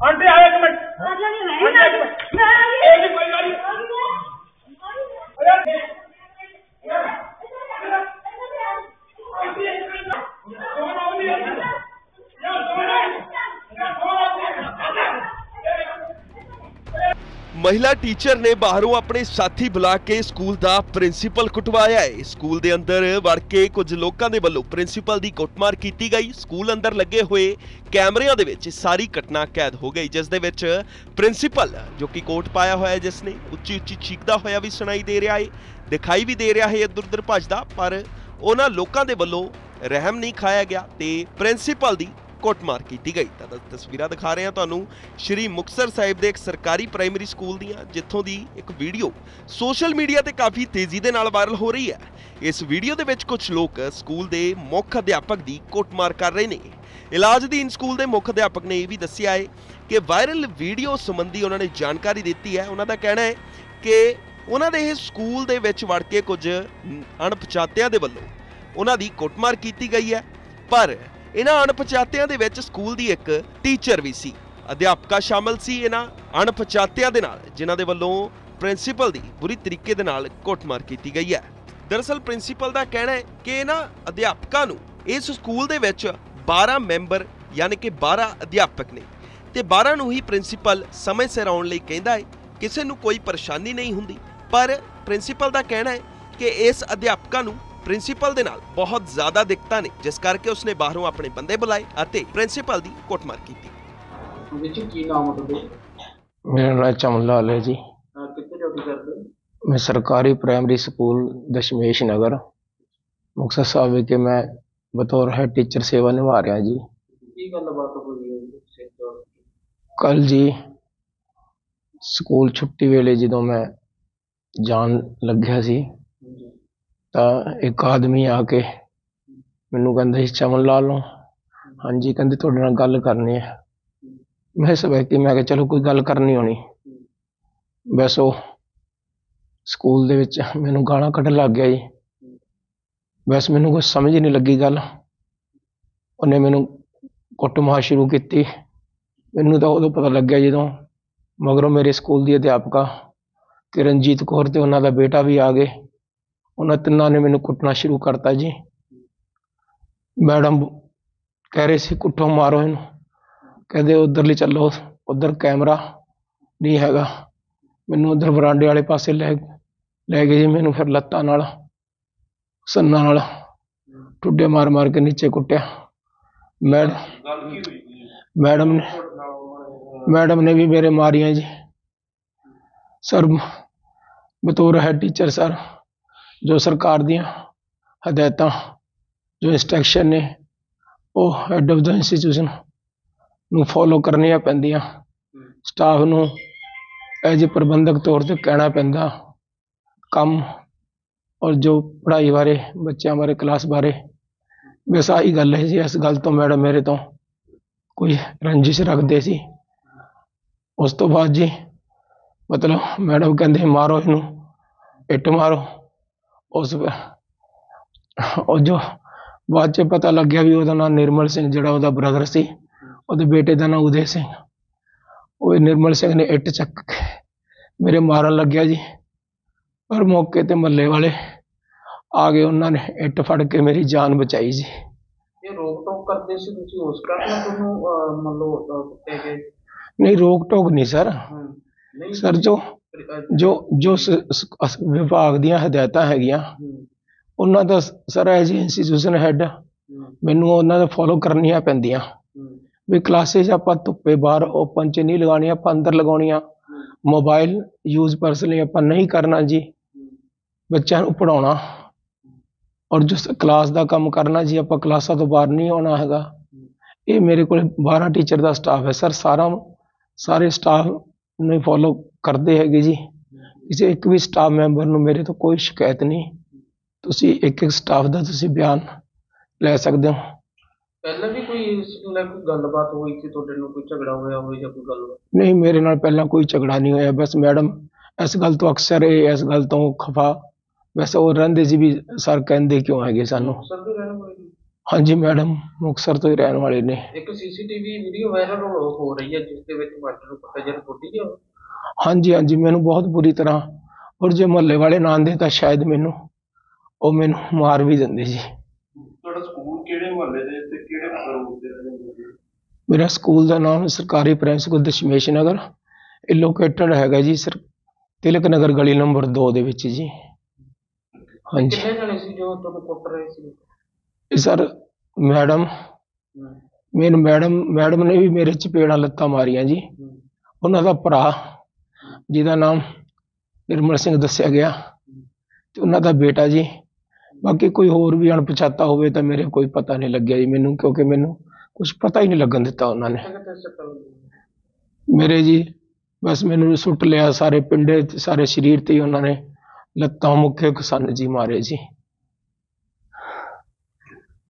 Aunty ਆਇਆ ਇੱਕ minute aunty ਇੱਕ ਮਿੰਟ ਇਹ ਜੀ ਕੋਈ ਗੱਲ ਨਹੀਂ ਅਰੇ ਆਂਟੀ ਇੱਕ ਮਿੰਟ ਕੌਣ ਆਉਂਦੀ ਹੈ ਯਾਰ ਕੌਣ ਹੈ ਯਾਰ ਕੌਣ ਆਉਂਦੀ ਹੈ ਮਹਿਲਾ ਟੀਚਰ ਨੇ ਬਾਹਰੋਂ ਆਪਣੇ ਸਾਥੀ ਬੁਲਾ ਕੇ ਸਕੂਲ ਦਾ ਪ੍ਰਿੰਸੀਪਲ ਕੁਟਵਾਇਆ ਹੈ। ਸਕੂਲ ਦੇ ਅੰਦਰ ਵੜ ਕੇ ਕੁਝ ਲੋਕਾਂ ਦੇ ਵੱਲੋਂ ਪ੍ਰਿੰਸੀਪਲ ਦੀ ਕੁੱਟਮਾਰ ਕੀਤੀ ਗਈ। ਸਕੂਲ ਅੰਦਰ ਲੱਗੇ ਹੋਏ ਕੈਮਰਿਆਂ ਦੇ ਵਿੱਚ ਸਾਰੀ ਘਟਨਾ ਕੈਦ ਹੋ ਗਈ, ਜਿਸ ਦੇ ਵਿੱਚ ਪ੍ਰਿੰਸੀਪਲ, ਜੋ ਕਿ ਕੋਟ ਪਾਇਆ ਹੋਇਆ ਹੈ, ਜਿਸ ਨੇ ਉੱਚੀ ਉੱਚੀ ਚੀਕਦਾ ਹੋਇਆ ਵੀ ਸੁਣਾਈ ਦੇ ਰਿਹਾ ਹੈ ਦਿਖਾਈ ਵੀ ਦੇ ਰਿਹਾ ਹੈ ਇੱਧਰ ਉੱਧਰ ਭੱਜਦਾ, ਪਰ ਉਹਨਾਂ ਲੋਕਾਂ ਦੇ ਵੱਲੋਂ ਰਹਿਮ ਨਹੀਂ ਖਾਇਆ ਗਿਆ ਤੇ ਪ੍ਰਿੰਸੀਪਲ ਦੀ ਕੁੱਟਮਾਰ ਕੀਤੀ ਗਈ। ਤਾਂ ਤਸਵੀਰਾਂ ਦਿਖਾ ਰਹੇ ਹਾਂ ਤੁਹਾਨੂੰ। ਸ਼੍ਰੀ ਮੁਕਤਸਰ ਸਾਹਿਬ ਦੇ ਇੱਕ ਸਰਕਾਰੀ ਪ੍ਰਾਇਮਰੀ ਸਕੂਲ ਦੀਆਂ, ਜਿੱਥੋਂ ਦੀ ਇੱਕ ਵੀਡੀਓ ਸੋਸ਼ਲ ਮੀਡੀਆ ਤੇ ਕਾਫੀ ਤੇਜ਼ੀ ਦੇ ਨਾਲ ਵਾਇਰਲ ਹੋ ਰਹੀ ਹੈ। ਇਸ ਵੀਡੀਓ ਦੇ ਵਿੱਚ ਕੁਝ ਲੋਕ ਸਕੂਲ ਦੇ ਮੁੱਖ ਅਧਿਆਪਕ ਦੀ ਕੁੱਟਮਾਰ ਕਰ ਰਹੇ ਨੇ। ਇਲਾਜਦੀਨ ਸਕੂਲ ਦੇ ਮੁੱਖ ਅਧਿਆਪਕ ਨੇ ਇਹ ਵੀ ਦੱਸਿਆ ਹੈ ਕਿ ਵਾਇਰਲ ਵੀਡੀਓ ਸੰਬੰਧੀ ਉਹਨਾਂ ਨੇ ਜਾਣਕਾਰੀ ਦਿੱਤੀ ਹੈ। ਉਹਨਾਂ ਦਾ ਕਹਿਣਾ ਹੈ ਕਿ ਉਹਨਾਂ ਦੇ ਇਹ ਸਕੂਲ ਦੇ ਵਿੱਚ ਵੜ ਕੇ ਕੁਝ ਅਣਪਛਾਤਿਆਂ ਦੇ ਵੱਲੋਂ ਉਹਨਾਂ ਦੀ ਕੁੱਟਮਾਰ ਕੀਤੀ ਗਈ ਹੈ। ਪਰ ਇਹਨਾਂ ਅਣਪਛਾਤਿਆਂ ਦੇ ਵਿੱਚ ਸਕੂਲ ਦੀ ਇੱਕ ਟੀਚਰ ਵੀ ਸੀ। ਅਧਿਆਪਕਾ ਸ਼ਾਮਲ ਸੀ ਇਹਨਾਂ ਅਣਪਛਾਤਿਆਂ ਦੇ ਨਾਲ, ਜਿਨ੍ਹਾਂ ਦੇ ਵੱਲੋਂ ਪ੍ਰਿੰਸੀਪਲ ਦੀ ਬੁਰੀ ਤਰੀਕੇ ਦੇ ਨਾਲ ਕੁੱਟਮਾਰ ਕੀਤੀ ਗਈ ਹੈ। ਦਰਅਸਲ ਪ੍ਰਿੰਸੀਪਲ ਦਾ ਕਹਿਣਾ ਹੈ ਕਿ ਇਹਨਾਂ ਅਧਿਆਪਕਾਂ ਨੂੰ ਇਸ ਸਕੂਲ ਦੇ ਵਿੱਚ 12 ਮੈਂਬਰ, ਯਾਨੀ ਕਿ 12 ਅਧਿਆਪਕ ਨੇ ਤੇ 12 ਨੂੰ ਹੀ ਪ੍ਰਿੰਸੀਪਲ ਸਮੇਂ ਸਿਰ ਆਉਣ ਲਈ ਕਹਿੰਦਾ ਹੈ। ਕਿਸੇ ਨੂੰ ਕੋਈ ਪਰੇਸ਼ਾਨੀ ਨਹੀਂ ਹੁੰਦੀ, ਪਰ ਪ੍ਰਿੰਸੀਪਲ ਦਾ ਕਹਿਣਾ ਹੈ ਕਿ ਇਸ ਅਧਿਆਪਕਾਂ ਨੂੰ ਪ੍ਰਿੰਸੀਪਲ ਦੇ ਨਾਲ ਬਹੁਤ ਜ਼ਿਆਦਾ ਦਿੱਕਤਾਂ ਨੇ ਜਿਸ ਕਰਕੇ ਉਸਨੇ ਬਾਹਰੋਂ ਆਪਣੇ ਬੰਦੇ ਬੁਲਾਏ ਅਤੇ ਪ੍ਰਿੰਸੀਪਲ ਦੀ ਕੁੱਟਮਾਰ ਕੀਤੀ। ਵਿੱਚ ਕੀ ਨਾਮ ਹੈ ਤੁਹਾਡੇ? ਮੇਰਾ ਨਾਮ ਚਮਨ ਲਾਲ ਹੈ ਜੀ। ਅਹ ਕਿੱਥੇ ਡਿਊਟੀ ਕਰਦੇ ਹੋ? ਮੈਂ ਸਰਕਾਰੀ ਪ੍ਰਾਇਮਰੀ ਸਕੂਲ ਦਸ਼ਮੇਸ਼ ਨਗਰ ਮੁਕਤਸਰ ਸਾਹਿਬ ਵਿਖੇ ਮੈਂ ਬਤੌਰ ਹੈਡ ਟੀਚਰ ਸੇਵਾ ਨਿਭਾ ਰਿਹਾ ਜੀ। ਕੀ ਗੱਲਬਾਤ ਹੋਈ ਹੈ ਜੀ ਸੈਕਟਰ ਕੱਲ ਜੀ ਸਕੂਲ ਛੁੱਟੀ ਵੇਲੇ ਜਦੋਂ ਮੈਂ ਜਾਣ ਲੱਗਿਆ ਸੀ ਤਾਂ ਇੱਕ ਆਦਮੀ ਆ ਕੇ ਮੈਨੂੰ ਕਹਿੰਦਾ ਸੀ ਚਮਨ ਲਾਲ ਨੂੰ ਹਾਂਜੀ, ਕਹਿੰਦੇ, ਤੁਹਾਡੇ ਨਾਲ ਗੱਲ ਕਰਨੀ ਹੈ। ਮੈਂ ਸਵੇਰ ਕਿ ਮੈਂ ਕਿਹਾ, ਚਲੋ, ਕੋਈ ਗੱਲ ਕਰਨੀ ਹੋਣੀ। ਬਸ ਉਹ ਸਕੂਲ ਦੇ ਵਿੱਚ ਮੈਨੂੰ ਗਾਲਾਂ ਕੱਢਣ ਲੱਗ ਗਿਆ ਜੀ। ਬਸ ਮੈਨੂੰ ਕੁਝ ਸਮਝ ਹੀ ਨਹੀਂ ਲੱਗੀ ਗੱਲ। ਉਹਨੇ ਮੈਨੂੰ ਕੁੱਟਮਾਰ ਸ਼ੁਰੂ ਕੀਤੀ। ਮੈਨੂੰ ਤਾਂ ਉਦੋਂ ਪਤਾ ਲੱਗਿਆ ਜਦੋਂ ਮਗਰੋਂ ਮੇਰੇ ਸਕੂਲ ਦੀ ਅਧਿਆਪਕਾ ਕਿਰਨਜੀਤ ਕੌਰ ਤੇ ਉਹਨਾਂ ਦਾ ਬੇਟਾ ਵੀ ਆ ਗਏ। ਉਹਨਾਂ ਤਿੰਨਾਂ ਨੇ ਮੈਨੂੰ ਕੁੱਟਣਾ ਸ਼ੁਰੂ ਕਰਤਾ ਜੀ। ਮੈਡਮ ਕਹਿ ਰਹੇ ਸੀ, ਕੁੱਟੋ, ਮਾਰੋ ਇਹਨੂੰ। ਕਹਿੰਦੇ, ਉਧਰਲੀ ਚੱਲੋ, ਉਧਰ ਕੈਮਰਾ ਨਹੀਂ ਹੈਗਾ। ਮੈਨੂੰ ਉਧਰ ਬਰਾਂਡੇ ਵਾਲੇ ਪਾਸੇ ਲੈ ਲੈ ਗਏ ਜੀ ਮੈਨੂੰ ਫਿਰ ਲੱਤਾਂ ਨਾਲ, ਸੰਨਾਂ ਨਾਲ, ਟੁੱਡੇ ਮਾਰ ਮਾਰ ਕੇ ਨੀਚੇ ਕੁੱਟਿਆ। ਮੈਡਮ ਮੈਡਮ ਨੇ ਮੈਡਮ ਨੇ ਵੀ ਮੇਰੇ ਮਾਰੀਆਂ ਜੀ। ਸਰ, ਬਤੌਰ ਹੈ ਟੀਚਰ, ਸਰ। ਜੋ ਸਰਕਾਰ ਦੀਆਂ ਹਦਾਇਤਾਂ, ਜੋ ਇੰਸਟਰਕਸ਼ਨ ਨੇ, ਉਹ ਹੈਡ ਆਫ ਦਾ ਇੰਸਟੀਟਿਊਸ਼ਨ ਨੂੰ ਫੋਲੋ ਕਰਨੀਆਂ ਪੈਂਦੀਆਂ। ਸਟਾਫ ਨੂੰ ਐਜ ਪ੍ਰਬੰਧਕ ਤੌਰ ਤੇ ਕਹਿਣਾ ਪੈਂਦਾ, ਕੰਮ ਔਰ ਜੋ ਪੜ੍ਹਾਈ ਬਾਰੇ, ਬੱਚਿਆਂ ਬਾਰੇ ਕਲਾਸ ਬਾਰੇ। ਬਸ ਆਹੀ ਗੱਲ ਹੈ ਜੀ, ਇਸ ਗੱਲ ਤੋਂ ਮੈਡਮ ਮੇਰੇ ਤੋਂ ਕੋਈ ਰੰਜਿਸ਼ ਰੱਖਦੇ ਸੀ। ਉਸ ਤੋਂ ਬਾਅਦ ਜੀ, ਮਤਲਬ ਮੈਡਮ ਕਹਿੰਦੇ, ਮਾਰੋ ਇਹਨੂੰ, ਇੱਟ ਮਾਰੋ। ਉਸ ਉਹ ਜੋ ਬਾਅਦ ਚ ਪਤਾ ਲੱਗਿਆ ਵੀ ਉਹਦਾ ਨਾਮ ਨਿਰਮਲ ਸਿੰਘ ਜਿਹੜਾ ਉਹਦਾ ਬ੍ਰਦਰ ਸੀ ਉਹਦੇ ਬੇਟੇ ਦਾ ਨਾਮ ਉਦੈ ਸਿੰਘ। ਉਹ ਨਿਰਮਲ ਸਿੰਘ ਨੇ ਇੱਟ ਚੱਕ ਕੇ ਮੇਰੇ ਮਾਰਨ ਲੱਗਿਆ ਜੀ ਪਰ ਮੌਕੇ ਤੇ ਮੱਲੇ ਵਾਲੇ ਆ ਗਏ ਉਹਨਾਂ ਨੇ ਇੱਟ ਫੜ ਕੇ ਮੇਰੀ ਜਾਨ ਬਚਾਈ ਜੀ। ਇਹ ਰੋਕ ਟੋਕ ਕਰਦੇ ਸੀ ਤੁਸੀਂ ਉਸ ਕਾਰਨ ਤੁਹਾਨੂੰ ਮੰਨ ਲਓ ਗਏ? ਨਹੀਂ ਰੋਕ ਟੋਕ ਨਹੀਂ ਸਰ। ਸਰ ਜੋ ਜੋ ਜੋ ਸ- ਸ- ਅਸ- ਵਿਭਾਗ ਦੀਆਂ ਹਦਾਇਤਾਂ ਹੈਗੀਆਂ ਉਹਨਾਂ ਦਾ ਸਰ ਐਜ ਇੰਸਟੀਟਿਊਸ਼ਨ ਹੈਡ ਮੈਨੂੰ ਉਹਨਾਂ ਦਾ ਫੋਲੋ ਕਰਨੀਆਂ ਪੈਂਦੀਆਂ। ਵੀ ਕਲਾਸਿਸ ਆਪਾਂ ਧੁੱਪੇ ਬਾਹਰ ਓਪਨ ਚ ਨਹੀਂ ਲਗਾਉਣੀਆਂ ਆਪਾਂ ਅੰਦਰ ਲਗਾਉਣੀਆਂ। ਮੋਬਾਈਲ ਯੂਜ਼ ਪਰਸਨਲੀ ਆਪਾਂ ਨਹੀਂ ਕਰਨਾ ਜੀ। ਬੱਚਿਆਂ ਨੂੰ ਪੜਾਉਣਾ ਔਰ ਜੋ ਕਲਾਸ ਦਾ ਕੰਮ ਕਰਨਾ ਜੀ ਆਪਾਂ ਕਲਾਸਾਂ ਤੋਂ ਬਾਹਰ ਨਹੀਂ ਆਉਣਾ ਹੈਗਾ। ਇਹ ਮੇਰੇ ਕੋਲ 12 ਟੀਚਰ ਦਾ ਸਟਾਫ ਹੈ। ਸਰ ਸਾਰਾ ਸਾਰੇ ਸਟਾਫ ਨੂੰ ਫੋਲੋ ਕਰਦੇ ਹੈਗੇ ਜੀ। ਕਿਸੇ ਇੱਕ ਵੀ ਸਟਾਫ ਮੈਂਬਰ ਨੂੰ ਮੇਰੇ ਤੋਂ ਕੋਈ ਸ਼ਿਕਾਇਤ ਨਹੀਂ। ਤੁਸੀਂ ਇੱਕ ਇੱਕ ਸਟਾਫ ਦਾ ਤੁਸੀਂ ਬਿਆਨ ਲੈ ਸਕਦੇ ਹੋ। ਪਹਿਲਾਂ ਵੀ ਕੋਈ ਇਸ ਨਾਲ ਕੋਈ ਗੱਲਬਾਤ ਹੋਈ ਸੀ? ਤੁਹਾਡੇ ਨੂੰ ਕੋਈ ਝਗੜਾ ਹੋਇਆ ਹੋਵੇ ਜਾਂ ਕੋਈ ਗੱਲਬਾਤ? ਨਹੀਂ ਮੇਰੇ ਨਾਲ ਪਹਿਲਾਂ ਕੋਈ ਝਗੜਾ ਨਹੀਂ ਹੋਇਆ। ਬਸ ਮੈਡਮ ਇਸ ਗੱਲ ਤੋਂ ਅਕਸਰ ਇਹ ਇਸ ਗੱਲ ਤੋਂ ਖਫਾ। ਵੈਸੇ ਉਹ ਰਹਿੰਦੇ ਸੀ ਵੀ ਸਰ ਕਹਿੰਦੇ ਕਿਉਂ ਹੈਗੇ ਸਾਨੂੰ? ਸਰ ਦੇ ਰਹਿਣ ਜੀ? ਹਾਂਜੀ ਮੈਡਮ ਮੁਕਤਸਰ ਤੋਂ ਹੀ ਰਹਿਣ ਵਾਲੇ ਨੇ। ਇੱਕ ਸੀਸੀਟੀਵੀ ਵੀਡੀਓ ਵਾਇਰਲ ਹੋ ਰਹੀ ਹੈ ਜਿਸ ਦੇ ਵਿੱਚ ਮਰਡਰ ਨੂੰ ਪਤਾ ਜਰ ਬੋਡੀ ਗਿਆ ਹਾਂਜੀ ਹਾਂਜੀ ਮੈਨੂੰ ਬਹੁਤ ਬੁਰੀ ਤਰ੍ਹਾਂ ਔਰ ਜੇ ਮੁਹੱਲੇ ਵਾਲੇ ਨਾ ਆਉਂਦੇ ਤਾਂ ਸ਼ਾਇਦ ਮੈਨੂੰ ਉਹ ਮੈਨੂੰ ਮਾਰ ਵੀ ਦਿੰਦੇ ਜੀ। ਤੁਹਾਡਾ ਸਕੂਲ ਕਿਹੜੇ ਮੁਹੱਲੇ ਦੇ ਤੇ ਕਿਹੜੇ ਰੋਡ ਦੇ ਰਹਿੰਦੇ ਹੋ ਮੇਰਾ ਸਕੂਲ ਦਾ ਨਾਮ ਸਰਕਾਰੀ ਪ੍ਰਾਇਮਰੀ ਸਕੂਲ ਦਸ਼ਮੇਸ਼ ਨਗਰ ਇਹ ਲੋਕੇਟਡ ਹੈਗਾ ਜੀ ਸਰ ਤਿਲਕ ਨਗਰ ਗਲੀ ਨੰਬਰ 2 ਦੇ ਵਿੱਚ ਜੀ। ਹਾਂਜੀ। ਕਿੰਨੇ ਜਣੇ ਸੀ ਜੋ ਤੁਹਾਨੂੰ ਕੁੱਟ ਰਹੇ ਸੀ? ਸਰ ਮੈਡਮ ਹੂੰ, ਮੇਨ ਮੈਡਮ ਮੈਡਮ ਨੇ ਵੀ ਮੇਰੇ ਚਪੇੜਾਂ ਲੱਤਾਂ ਮਾਰੀਆਂ ਜੀ। ਉਹਨਾਂ ਦਾ ਭਰਾ ਜਿਹਦਾ ਨਾਮ ਨਿਰਮਲ ਸਿੰਘ ਦੱਸਿਆ ਗਿਆ। ਤੇ ਉਹਨਾਂ ਦਾ ਬੇਟਾ ਜੀ। ਬਾਕੀ ਕੋਈ ਹੋਰ ਵੀ ਅਣਪਛਾਤਾ ਹੋਵੇ ਤਾਂ ਮੇਰੇ ਕੋਈ ਪਤਾ ਨਹੀਂ ਲੱਗਿਆ ਜੀ ਮੈਨੂੰ ਕਿਉਂਕਿ ਮੈਨੂੰ ਕੁਝ ਪਤਾ ਹੀ ਨਹੀਂ ਲੱਗਣ ਦਿੱਤਾ ਉਹਨਾਂ ਨੇ। ਮੇਰੇ ਜੀ ਬਸ ਮੈਨੂੰ ਸੁੱਟ ਲਿਆ ਸਾਰੇ ਪਿੰਡੇ ਤੇ ਸਾਰੇ ਸਰੀਰ ਤੇ ਹੀ ਉਹਨਾਂ ਨੇ ਲੱਤਾਂ ਮੁੱਕੇ ਕਿਸਾਨ ਜੀ ਮਾਰੇ ਜੀ।